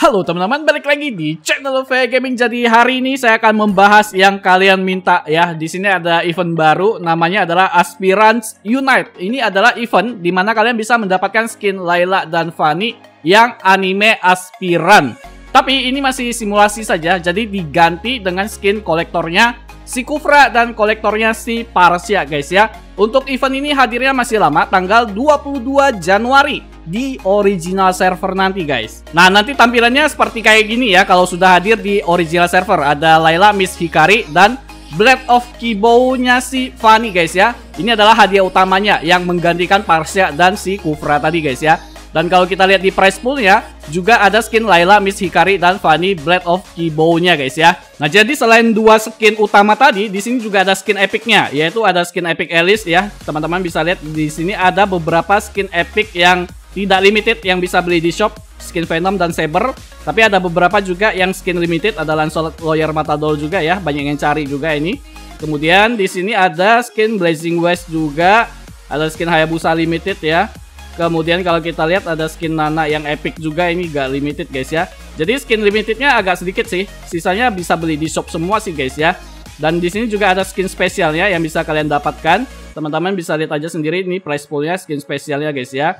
Halo teman-teman, balik lagi di channel V Gaming. Jadi hari ini saya akan membahas yang kalian minta ya. Di sini ada event baru, namanya adalah Aspirants Unite. Ini adalah event di mana kalian bisa mendapatkan skin Layla dan Fanny yang anime aspiran. Tapi ini masih simulasi saja, jadi diganti dengan skin kolektornya si Kufra dan kolektornya si Parsia guys ya. Untuk event ini hadirnya masih lama, tanggal 22 Januari di original server nanti guys. Nah nanti tampilannya seperti kayak gini ya kalau sudah hadir di original server. Ada Layla, Miss Hikari, dan Blade of Kibo-nya si Fanny guys ya. Ini adalah hadiah utamanya yang menggantikan Parsia dan si Kufra tadi guys ya. Dan kalau kita lihat di price poolnya juga ada skin Layla, Miss Hikari, dan Fanny Blade of Kibo-nya guys ya. Nah jadi selain dua skin utama tadi, di sini juga ada skin epicnya, yaitu ada skin epic Alice ya. Teman-teman bisa lihat di sini ada beberapa skin epic yang tidak limited yang bisa beli di shop skin Venom dan Saber. Tapi ada beberapa juga yang skin limited ada Lancelot Lawyer Matador juga ya banyak yang cari juga ini. Kemudian di sini ada skin Blazing West juga ada skin Hayabusa limited ya. Kemudian kalau kita lihat ada skin Nana yang epic juga ini gak limited guys ya. Jadi skin limitednya agak sedikit sih sisanya bisa beli di shop semua sih guys ya. Dan di sini juga ada skin spesialnya yang bisa kalian dapatkan. Teman-teman bisa lihat aja sendiri ini price poolnya skin spesialnya guys ya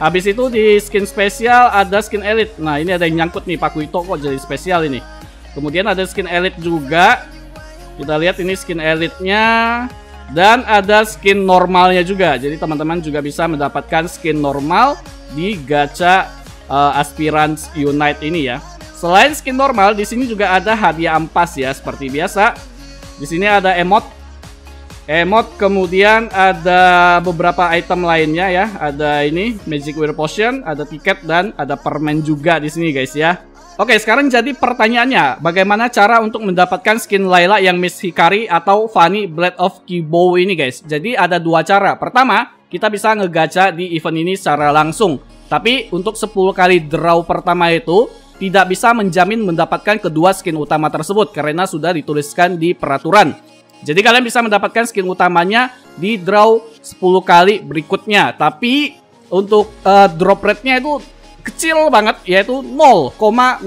Habis itu di skin spesial ada skin elite. Nah, ini ada yang nyangkut nih Pakuito kok jadi spesial ini. Kemudian ada skin elite juga. Kita lihat ini skin elite-nya dan ada skin normalnya juga. Jadi teman-teman juga bisa mendapatkan skin normal di gacha uh, Aspirants Unite ini ya. Selain skin normal, di sini juga ada hadiah ampas ya seperti biasa. Di sini ada emote Emot kemudian ada beberapa item lainnya ya. Ada ini Magic Wear Potion, ada tiket dan ada permen juga di sini guys ya. Oke, sekarang jadi pertanyaannya, bagaimana cara untuk mendapatkan skin Layla yang Miss Hikari atau Fanny Blade of Kibo ini guys? Jadi ada dua cara. Pertama, kita bisa ngegacha di event ini secara langsung. Tapi untuk 10 kali draw pertama itu tidak bisa menjamin mendapatkan kedua skin utama tersebut karena sudah dituliskan di peraturan. Jadi kalian bisa mendapatkan skin utamanya di draw 10 kali berikutnya. Tapi untuk uh, drop rate-nya itu kecil banget yaitu 0,01%.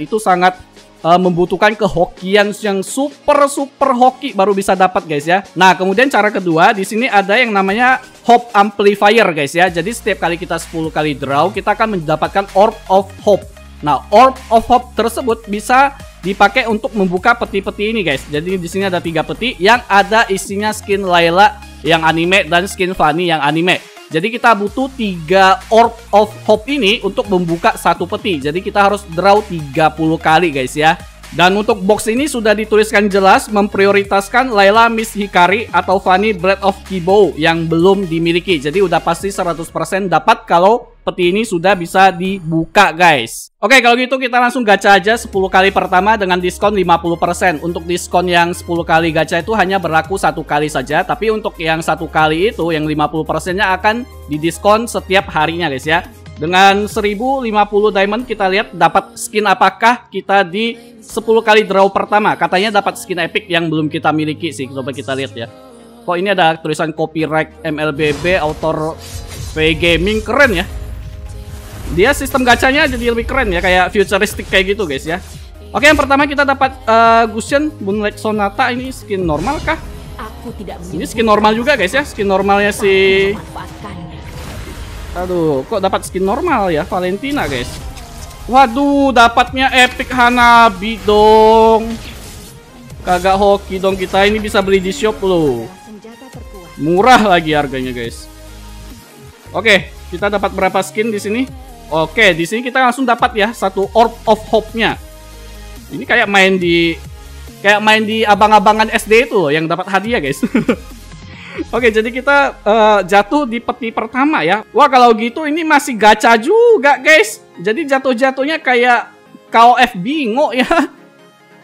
Itu sangat uh, membutuhkan kehokian yang super super hoki baru bisa dapat guys ya. Nah, kemudian cara kedua di sini ada yang namanya Hope Amplifier guys ya. Jadi setiap kali kita 10 kali draw, kita akan mendapatkan Orb of Hope. Nah, Orb of Hope tersebut bisa dipakai untuk membuka peti-peti ini guys. Jadi di sini ada tiga peti yang ada isinya skin Layla yang anime dan skin Fanny yang anime. Jadi kita butuh tiga Orb of Hope ini untuk membuka satu peti. Jadi kita harus draw 30 kali guys ya. Dan untuk box ini sudah dituliskan jelas memprioritaskan Layla Miss Hikari atau Fanny Breath of Kibo yang belum dimiliki. Jadi udah pasti 100% dapat kalau peti ini sudah bisa dibuka guys. Oke kalau gitu kita langsung gacha aja 10 kali pertama dengan diskon 50%. Untuk diskon yang 10 kali gacha itu hanya berlaku satu kali saja. Tapi untuk yang satu kali itu yang 50% nya akan didiskon setiap harinya guys ya. Dengan 1050 diamond kita lihat dapat skin apakah kita di 10 kali draw pertama. Katanya dapat skin epic yang belum kita miliki sih. Coba kita lihat ya. Kok ini ada tulisan copyright MLBB author V Gaming keren ya. Dia sistem gacanya jadi lebih keren ya kayak futuristic kayak gitu guys ya. Oke, yang pertama kita dapat uh, Gusion Moonlight Sonata ini skin normal kah? Aku tidak ini skin normal juga guys ya, skin normalnya si Aduh, kok dapat skin normal ya Valentina, guys. Waduh, dapatnya epic Hanabi dong. Kagak hoki dong kita ini bisa beli di shop loh. Murah lagi harganya, guys. Oke, kita dapat berapa skin di sini? Oke, di sini kita langsung dapat ya satu Orb of Hope-nya. Ini kayak main di kayak main di abang-abangan SD itu loh yang dapat hadiah, guys. Oke, jadi kita uh, jatuh di peti pertama ya. Wah, kalau gitu ini masih gacha juga, guys. Jadi jatuh-jatuhnya kayak KOF bingo ya.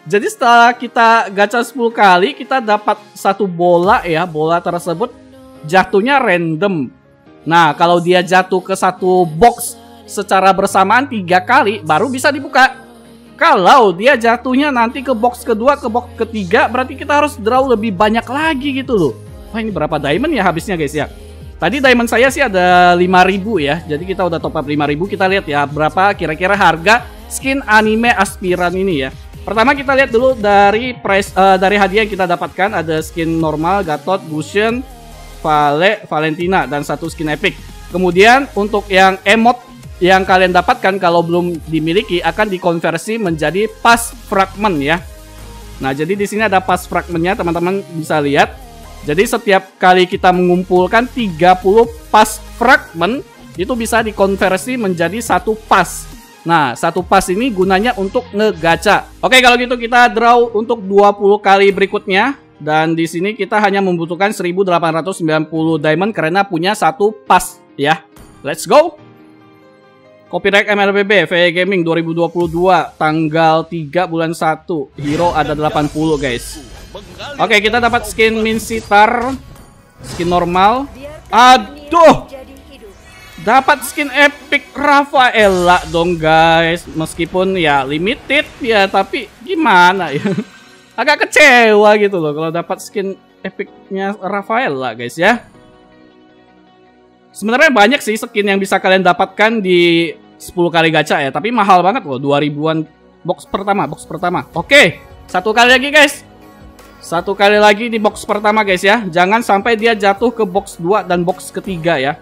Jadi setelah kita gacha 10 kali, kita dapat satu bola ya. Bola tersebut jatuhnya random. Nah, kalau dia jatuh ke satu box secara bersamaan tiga kali, baru bisa dibuka. Kalau dia jatuhnya nanti ke box kedua, ke box ketiga, berarti kita harus draw lebih banyak lagi gitu loh. Wah ini berapa diamond ya habisnya guys ya Tadi diamond saya sih ada 5000 ya. Jadi kita udah top up 5000. Kita lihat ya berapa kira-kira harga skin anime aspiran ini ya. Pertama kita lihat dulu dari price uh, dari hadiah yang kita dapatkan ada skin normal, Gatot, Gusion, Vale, Valentina dan satu skin epic. Kemudian untuk yang emot yang kalian dapatkan kalau belum dimiliki akan dikonversi menjadi pas fragment ya. Nah, jadi di sini ada pas fragmentnya teman-teman bisa lihat. Jadi setiap kali kita mengumpulkan 30 pas fragment itu bisa dikonversi menjadi satu pas. Nah, satu pas ini gunanya untuk ngegacha. Oke, kalau gitu kita draw untuk 20 kali berikutnya. Dan di sini kita hanya membutuhkan 1890 diamond karena punya satu pas ya. Let's go. Copyright MLBB VE Gaming 2022 tanggal 3 bulan 1. Hero ada 80 guys. Oke, kita dapat skin Min Sitar. Skin normal. Aduh. Dapat skin epic Rafaela dong guys. Meskipun ya limited ya, tapi gimana ya? Agak kecewa gitu loh kalau dapat skin epicnya Rafaela guys ya. Sebenarnya banyak sih skin yang bisa kalian dapatkan di 10 kali gacha ya, tapi mahal banget loh 2000-an box pertama, box pertama. Oke, satu kali lagi guys. Satu kali lagi di box pertama guys ya. Jangan sampai dia jatuh ke box 2 dan box ketiga ya.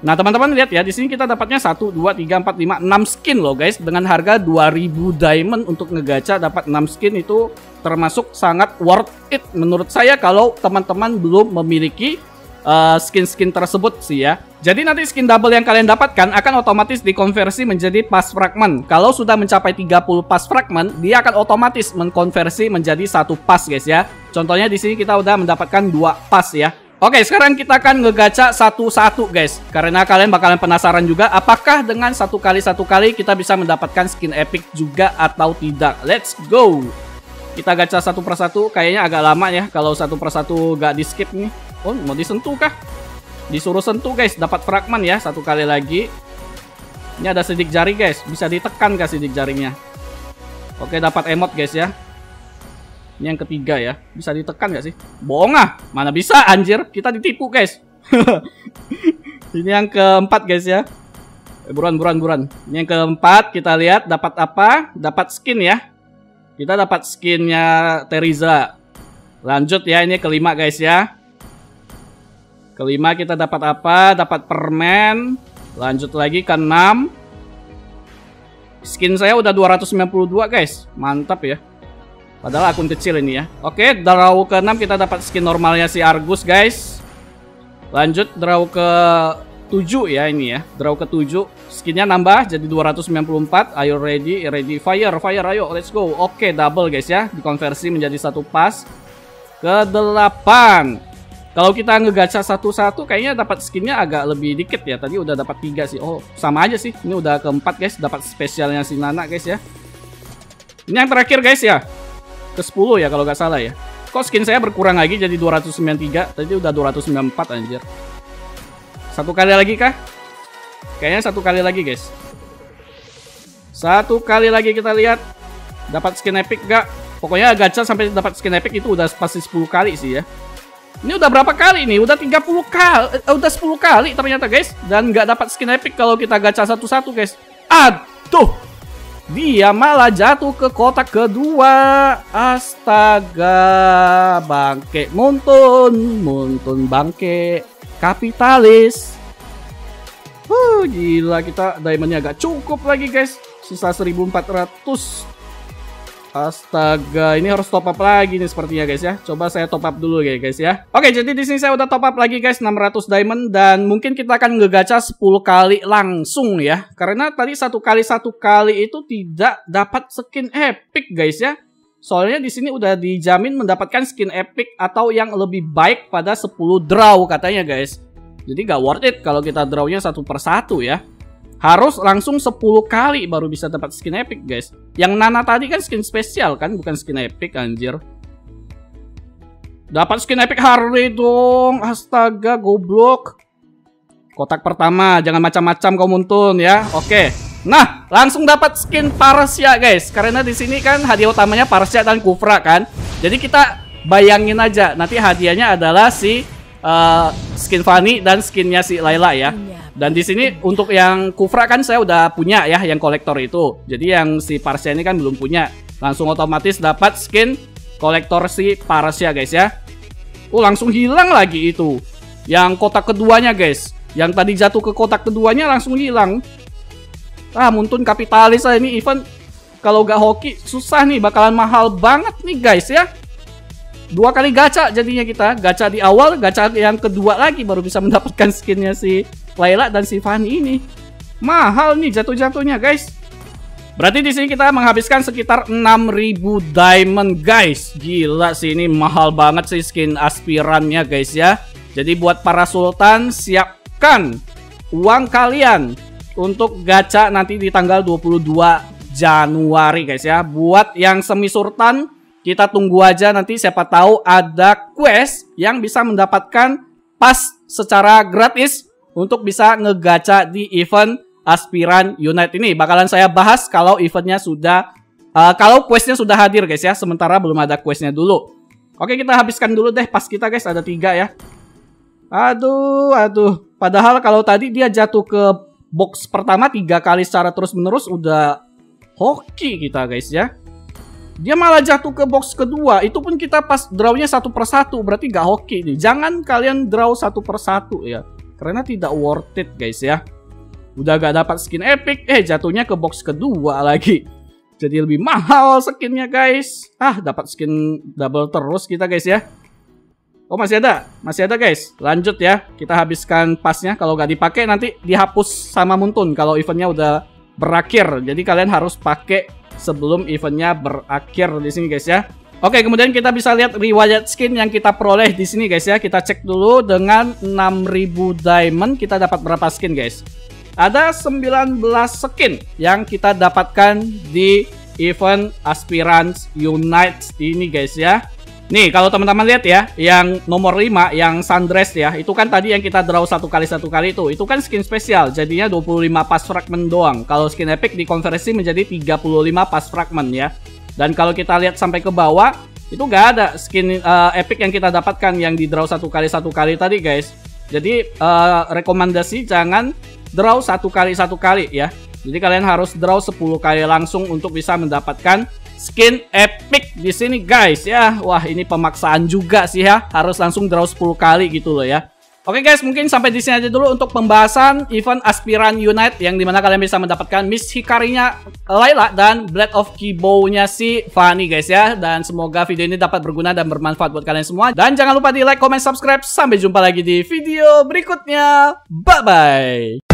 Nah, teman-teman lihat ya, di sini kita dapatnya 1 2 3 4 5 6 skin loh guys dengan harga 2000 diamond untuk ngegacha dapat 6 skin itu termasuk sangat worth it menurut saya kalau teman-teman belum memiliki uh, skin-skin uh, tersebut sih ya. Jadi nanti skin double yang kalian dapatkan akan otomatis dikonversi menjadi pas fragment. Kalau sudah mencapai 30 pas fragment, dia akan otomatis mengkonversi menjadi satu pas guys ya. Contohnya di sini kita udah mendapatkan dua pas ya. Oke, sekarang kita akan ngegaca satu-satu guys. Karena kalian bakalan penasaran juga apakah dengan satu kali satu kali kita bisa mendapatkan skin epic juga atau tidak. Let's go. Kita gacha satu persatu, kayaknya agak lama ya kalau satu persatu gak di skip nih. Oh, mau disentuh kah? Disuruh sentuh guys, dapat fragment ya satu kali lagi. Ini ada sidik jari guys, bisa ditekan kah sidik jarinya. Oke, dapat emot guys ya. Ini yang ketiga ya, bisa ditekan gak sih? Bohong ah, mana bisa anjir, kita ditipu guys. Ini yang keempat guys ya. Eh, buruan, buruan, buruan. Ini yang keempat, kita lihat dapat apa? Dapat skin ya. Kita dapat skinnya Teriza. Lanjut ya, ini kelima guys ya. Kelima kita dapat apa? Dapat permen. Lanjut lagi ke 6. Skin saya udah 292 guys. Mantap ya. Padahal akun kecil ini ya. Oke, draw ke 6 kita dapat skin normalnya si Argus guys. Lanjut draw ke 7 ya ini ya. Draw ke 7. Skinnya nambah jadi 294. Ayo ready, ready. Fire, fire, ayo let's go. Oke, double guys ya. Dikonversi menjadi satu pas. Ke 8. Kalau kita ngegacha satu-satu kayaknya dapat skinnya agak lebih dikit ya. Tadi udah dapat tiga sih. Oh, sama aja sih. Ini udah keempat guys, dapat spesialnya si Nana guys ya. Ini yang terakhir guys ya. Ke 10 ya kalau nggak salah ya. Kok skin saya berkurang lagi jadi 293. Tadi udah 294 anjir. Satu kali lagi kah? Kayaknya satu kali lagi guys. Satu kali lagi kita lihat. Dapat skin epic gak? Pokoknya gacha sampai dapat skin epic itu udah pasti 10 kali sih ya. Ini udah berapa kali nih? Udah 30 kali, uh, udah 10 kali ternyata guys. Dan nggak dapat skin epic kalau kita gacha satu-satu guys. Aduh. Dia malah jatuh ke kotak kedua. Astaga. Bangke Muntun. Muntun bangke. Kapitalis. Huh, gila kita diamondnya agak cukup lagi guys. Sisa 1400 Astaga, ini harus top up lagi nih sepertinya guys ya. Coba saya top up dulu ya guys ya. Oke, jadi di sini saya udah top up lagi guys 600 diamond dan mungkin kita akan ngegacha 10 kali langsung ya. Karena tadi satu kali satu kali itu tidak dapat skin epic guys ya. Soalnya di sini udah dijamin mendapatkan skin epic atau yang lebih baik pada 10 draw katanya guys. Jadi gak worth it kalau kita drawnya satu persatu ya. Harus langsung 10 kali baru bisa dapat skin epic guys. Yang Nana tadi kan skin spesial kan, bukan skin epic anjir. Dapat skin epic Harley dong. Astaga, goblok. Kotak pertama, jangan macam-macam kau muntun ya. Oke. Nah, langsung dapat skin Parsia guys. Karena di sini kan hadiah utamanya Parsia dan Kufra kan. Jadi kita bayangin aja nanti hadiahnya adalah si uh, skin Fanny dan skinnya si Layla ya. Dan di sini untuk yang Kufra kan saya udah punya ya yang kolektor itu. Jadi yang si Parsia ini kan belum punya. Langsung otomatis dapat skin kolektor si Parsia guys ya. Oh langsung hilang lagi itu. Yang kotak keduanya guys. Yang tadi jatuh ke kotak keduanya langsung hilang. Ah muntun kapitalis ini event. Kalau gak hoki susah nih bakalan mahal banget nih guys ya. Dua kali gacha jadinya kita. Gacha di awal, gacha yang kedua lagi baru bisa mendapatkan skinnya si Layla dan si Fanny ini. Mahal nih jatuh-jatuhnya guys. Berarti di sini kita menghabiskan sekitar 6000 diamond guys. Gila sih ini mahal banget sih skin aspirannya guys ya. Jadi buat para sultan siapkan uang kalian untuk gacha nanti di tanggal 22 Januari guys ya. Buat yang semi sultan kita tunggu aja nanti siapa tahu ada quest yang bisa mendapatkan pas secara gratis untuk bisa ngegacha di event Aspiran Unite ini. Bakalan saya bahas kalau eventnya sudah, uh, kalau questnya sudah hadir guys ya. Sementara belum ada questnya dulu. Oke kita habiskan dulu deh pas kita guys ada tiga ya. Aduh, aduh. Padahal kalau tadi dia jatuh ke box pertama tiga kali secara terus menerus udah hoki kita guys ya. Dia malah jatuh ke box kedua. Itu pun kita pas drawnya satu persatu. Berarti gak hoki nih. Jangan kalian draw satu persatu ya. Karena tidak worth it guys ya. Udah gak dapat skin epic. Eh jatuhnya ke box kedua lagi. Jadi lebih mahal skinnya guys. Ah dapat skin double terus kita guys ya. Oh masih ada, masih ada guys. Lanjut ya, kita habiskan pasnya. Kalau gak dipakai nanti dihapus sama Muntun kalau eventnya udah berakhir. Jadi kalian harus pakai sebelum eventnya berakhir di sini guys ya. Oke, kemudian kita bisa lihat riwayat skin yang kita peroleh di sini guys ya. Kita cek dulu dengan 6000 diamond kita dapat berapa skin guys. Ada 19 skin yang kita dapatkan di event Aspirants Unite ini guys ya. Nih, kalau teman-teman lihat ya, yang nomor 5, yang Sundress ya, itu kan tadi yang kita draw satu kali satu kali itu. Itu kan skin spesial, jadinya 25 pas fragment doang. Kalau skin epic dikonversi menjadi 35 pas fragment ya. Dan kalau kita lihat sampai ke bawah, itu nggak ada skin uh, epic yang kita dapatkan yang di draw satu kali satu kali tadi guys. Jadi uh, rekomendasi jangan draw satu kali satu kali ya. Jadi kalian harus draw 10 kali langsung untuk bisa mendapatkan skin epic di sini guys ya. Wah, ini pemaksaan juga sih ya. Harus langsung draw 10 kali gitu loh ya. Oke guys, mungkin sampai di sini aja dulu untuk pembahasan event Aspiran Unite yang di mana kalian bisa mendapatkan Miss Hikarinya Layla dan Blade of Kibo-nya si Fanny guys ya. Dan semoga video ini dapat berguna dan bermanfaat buat kalian semua. Dan jangan lupa di like, comment, subscribe. Sampai jumpa lagi di video berikutnya. Bye-bye.